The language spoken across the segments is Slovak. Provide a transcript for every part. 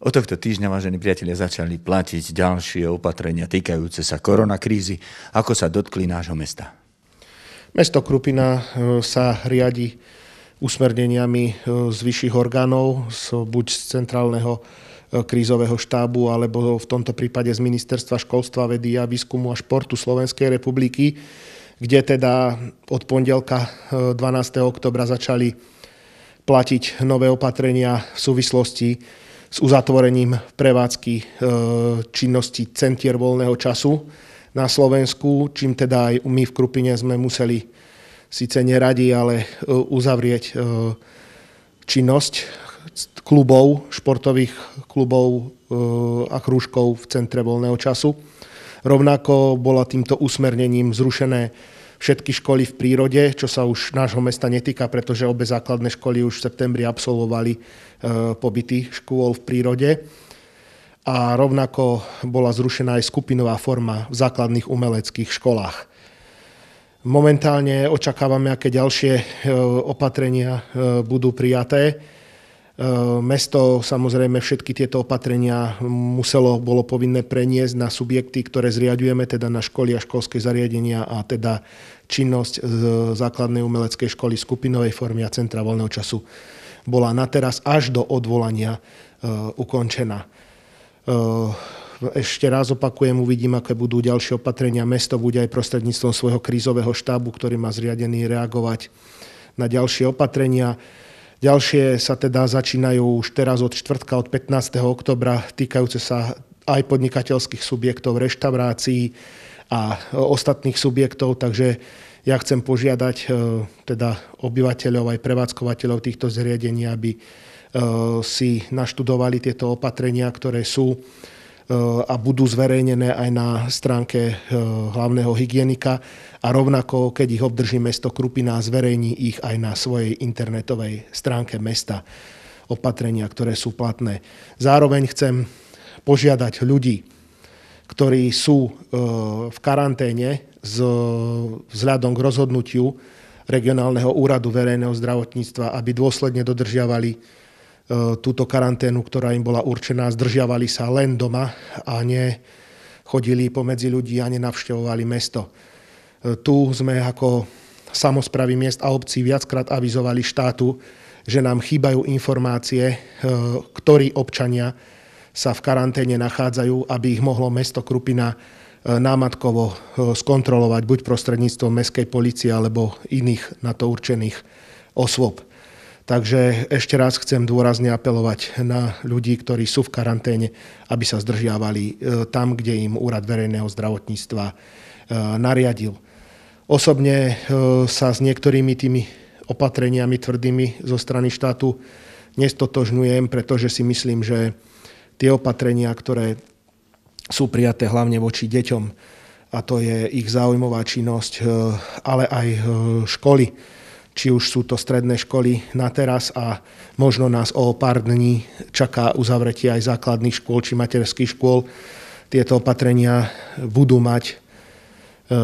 Od tohto týždňa, vážení priatelia, začali platiť ďalšie opatrenia týkajúce sa koronakrízy. Ako sa dotkli nášho mesta? Mesto Krupina e, sa riadi usmerneniami e, z vyšších orgánov, buď z centrálneho e, krízového štábu, alebo v tomto prípade z Ministerstva školstva, vedy a výskumu a športu Slovenskej republiky, kde teda od pondelka 12. oktobra začali platiť nové opatrenia v súvislosti s uzatvorením prevádzky e, činnosti centier voľného času na Slovensku, čím teda aj my v Krupine sme museli síce neradi, ale e, uzavrieť e, činnosť klubov, športových klubov a krúžkov v centre voľného času. Rovnako bola týmto usmernením zrušené všetky školy v prírode, čo sa už nášho mesta netýka, pretože obe základné školy už v septembri absolvovali e, pobyty škôl v prírode. A rovnako bola zrušená aj skupinová forma v základných umeleckých školách. Momentálne očakávame, aké ďalšie e, opatrenia e, budú prijaté. Mesto samozrejme všetky tieto opatrenia muselo, bolo povinné preniesť na subjekty, ktoré zriadujeme, teda na školy a školské zariadenia a teda činnosť z základnej umeleckej školy skupinovej formy a centra voľného času bola na teraz až do odvolania ukončená. Ešte raz opakujem, uvidím, aké budú ďalšie opatrenia. Mesto bude aj prostredníctvom svojho krízového štábu, ktorý má zriadený reagovať na ďalšie opatrenia. Ďalšie sa teda začínajú už teraz od čtvrtka, od 15. oktobra, týkajúce sa aj podnikateľských subjektov, reštaurácií a ostatných subjektov, takže ja chcem požiadať e, teda obyvateľov aj prevádzkovateľov týchto zariadení, aby e, si naštudovali tieto opatrenia, ktoré sú a budú zverejnené aj na stránke e, hlavného hygienika a rovnako, keď ich obdrží mesto Krupina, zverejní ich aj na svojej internetovej stránke mesta opatrenia, ktoré sú platné. Zároveň chcem požiadať ľudí, ktorí sú e, v karanténe vzhľadom k rozhodnutiu regionálneho úradu verejného zdravotníctva, aby dôsledne dodržiavali túto karanténu, ktorá im bola určená, zdržiavali sa len doma a nechodili pomedzi ľudí a nenavštevovali mesto. E, tu sme ako samozpravy miest a obcí viackrát avizovali štátu, že nám chýbajú informácie, e, ktorí občania sa v karanténe nachádzajú, aby ich mohlo mesto Krupina námatkovo skontrolovať buď prostredníctvom mestskej policie alebo iných na to určených osôb. Takže ešte raz chcem dôrazne apelovať na ľudí, ktorí sú v karanténe, aby sa zdržiavali e, tam, kde im Úrad verejného zdravotníctva e, nariadil. Osobne e, sa s niektorými tými opatreniami tvrdými zo strany štátu nestotožňujem, pretože si myslím, že tie opatrenia, ktoré sú prijaté hlavne voči deťom, a to je ich záujmová činnosť, ale aj školy, či už sú to stredné školy na teraz a možno nás o pár dní čaká uzavretie aj základných škôl či materských škôl. Tieto opatrenia budú mať, e,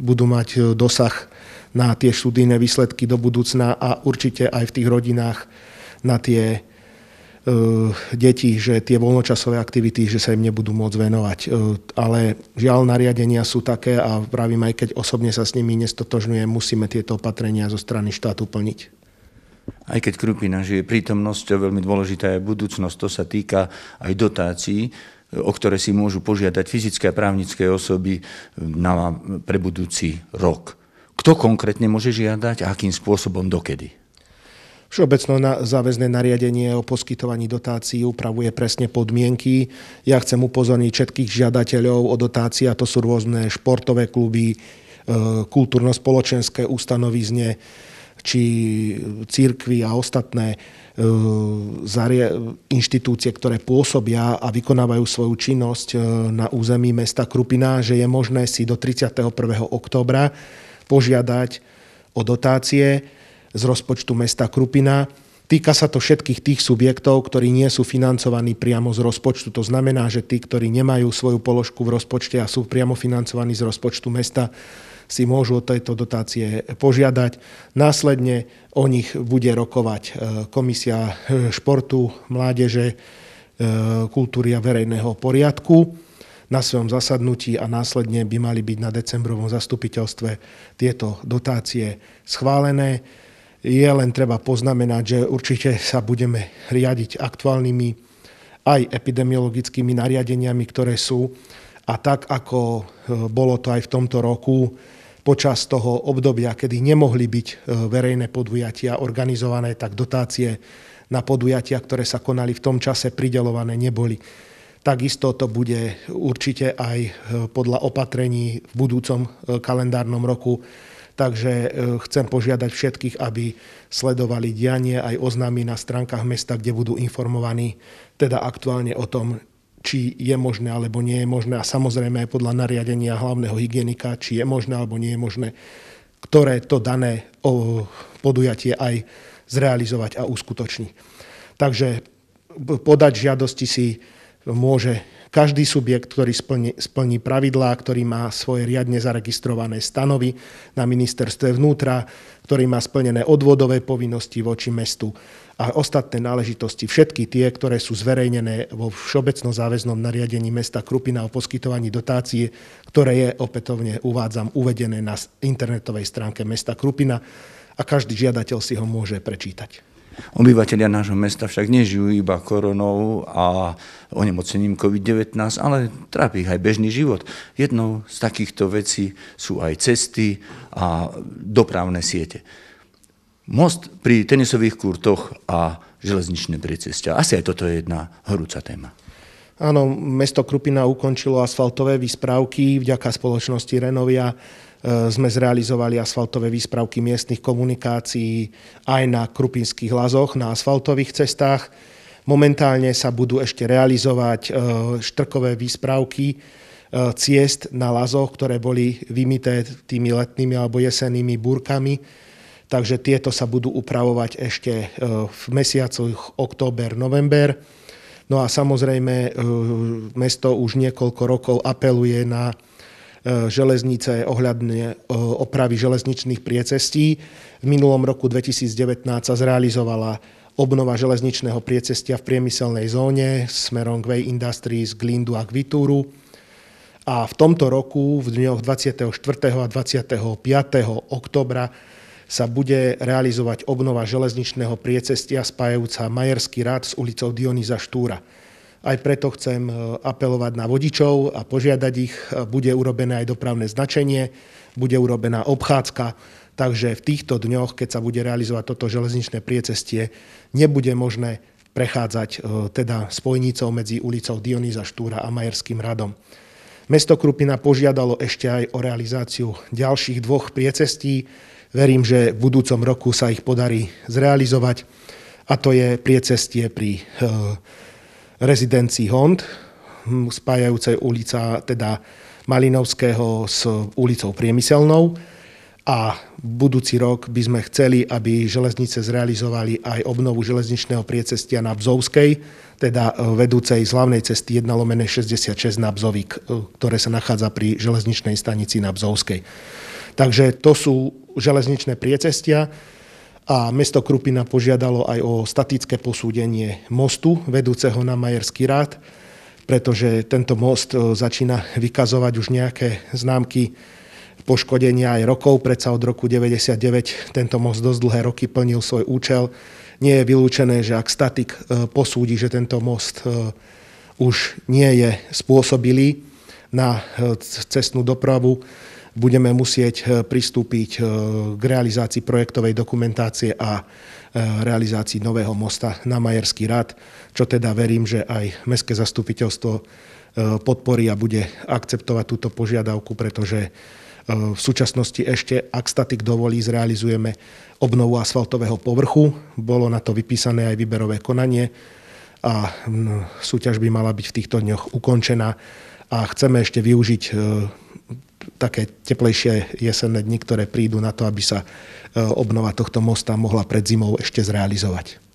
budú mať dosah na tie študijné výsledky do budúcna a určite aj v tých rodinách na tie E, deti, že tie voľnočasové aktivity, že sa im nebudú môcť venovať. E, ale žiaľ, nariadenia sú také a pravím, aj keď osobne sa s nimi nestotožňujem, musíme tieto opatrenia zo strany štátu plniť. Aj keď Krupina žije prítomnosťou, veľmi dôležitá je budúcnosť, to sa týka aj dotácií, o ktoré si môžu požiadať fyzické a právnické osoby na, pre budúci rok. Kto konkrétne môže žiadať a akým spôsobom dokedy? Všeobecno záväzné nariadenie o poskytovaní dotácií upravuje presne podmienky. Ja chcem upozorniť všetkých žiadateľov o dotácie, a to sú rôzne športové kluby, e, kultúrno-spoločenské ustanovizne, či církvy a ostatné e, inštitúcie, ktoré pôsobia a vykonávajú svoju činnosť e, na území mesta Krupina, že je možné si do 31. októbra požiadať o dotácie z rozpočtu mesta Krupina. Týka sa to všetkých tých subjektov, ktorí nie sú financovaní priamo z rozpočtu. To znamená, že tí, ktorí nemajú svoju položku v rozpočte a sú priamo financovaní z rozpočtu mesta, si môžu o tejto dotácie požiadať. Následne o nich bude rokovať Komisia športu, mládeže, kultúry a verejného poriadku na svojom zasadnutí a následne by mali byť na decembrovom zastupiteľstve tieto dotácie schválené. Je len treba poznamenať, že určite sa budeme riadiť aktuálnymi aj epidemiologickými nariadeniami, ktoré sú. A tak, ako e, bolo to aj v tomto roku, počas toho obdobia, kedy nemohli byť e, verejné podujatia organizované, tak dotácie na podujatia, ktoré sa konali v tom čase, pridelované neboli. Takisto to bude určite aj e, podľa opatrení v budúcom kalendárnom roku. Takže e, chcem požiadať všetkých, aby sledovali dianie aj oznámy na stránkach mesta, kde budú informovaní teda aktuálne o tom, či je možné alebo nie je možné a samozrejme aj podľa nariadenia hlavného hygienika, či je možné alebo nie je možné, ktoré to dané podujatie aj zrealizovať a uskutočniť. Takže podať žiadosti si môže každý subjekt, ktorý splní, splní pravidlá, ktorý má svoje riadne zaregistrované stanovy na ministerstve vnútra, ktorý má splnené odvodové povinnosti voči mestu a ostatné náležitosti, všetky tie, ktoré sú zverejnené vo všeobecnom záväznom nariadení mesta Krupina o poskytovaní dotácie, ktoré je opätovne uvádzam uvedené na internetovej stránke mesta Krupina a každý žiadateľ si ho môže prečítať. Obyvateľia nášho mesta však nežijú iba koronou a onemocením COVID-19, ale trápi ich aj bežný život. Jednou z takýchto vecí sú aj cesty a dopravné siete. Most pri tenisových kurtoch a železničné priecestia. Asi aj toto je jedna horúca téma. Áno, mesto Krupina ukončilo asfaltové výspravky vďaka spoločnosti Renovia E, sme zrealizovali asfaltové výspravky miestnych komunikácií aj na Krupinských lazoch, na asfaltových cestách. Momentálne sa budú ešte realizovať e, štrkové výspravky e, ciest na lazoch, ktoré boli vymité tými letnými alebo jesennými búrkami. Takže tieto sa budú upravovať ešte v mesiacoch október, november. No a samozrejme mesto už niekoľko rokov apeluje na E, železnice ohľadne e, opravy železničných priecestí. V minulom roku 2019 sa zrealizovala obnova železničného priecestia v priemyselnej zóne smerom k Way Industries, k Lindu a k Vitúru. A v tomto roku, v dňoch 24. a 25. oktobra, sa bude realizovať obnova železničného priecestia spájajúca Majerský rad s ulicou Dionýza Štúra. Aj preto chcem e, apelovať na vodičov a požiadať ich, e, bude urobené aj dopravné značenie, bude urobená obchádzka, takže v týchto dňoch, keď sa bude realizovať toto železničné priecestie, nebude možné prechádzať e, teda spojnicou medzi ulicou Dionýza Štúra a Majerským radom. Mesto Krupina požiadalo ešte aj o realizáciu ďalších dvoch priecestí. Verím, že v budúcom roku sa ich podarí zrealizovať. A to je priecestie pri rezidencii Hond, hm, spájajúcej ulica teda Malinovského s ulicou Priemyselnou a budúci rok by sme chceli, aby železnice zrealizovali aj obnovu železničného priecestia na Bzovskej, teda e, vedúcej z hlavnej cesty 1 lomené 66 na Bzovík, e, ktoré sa nachádza pri železničnej stanici na Bzovskej. Takže to sú železničné priecestia a mesto Krupina požiadalo aj o statické posúdenie mostu vedúceho na Majerský rád, pretože tento most e, začína vykazovať už nejaké známky poškodenia aj rokov. Predsa od roku 99 tento most dosť dlhé roky plnil svoj účel. Nie je vylúčené, že ak statik e, posúdi, že tento most e, už nie je spôsobilý na cestnú dopravu, budeme musieť e, pristúpiť e, k realizácii projektovej dokumentácie a e, realizácii nového mosta na Majerský rad, čo teda verím, že aj Mestské zastupiteľstvo podporí a bude akceptovať túto požiadavku, pretože v súčasnosti ešte, ak statik dovolí, zrealizujeme obnovu asfaltového povrchu. Bolo na to vypísané aj výberové konanie a súťaž by mala byť v týchto dňoch ukončená a chceme ešte využiť také teplejšie jesenné dni, ktoré prídu na to, aby sa e, obnova tohto mosta mohla pred zimou ešte zrealizovať.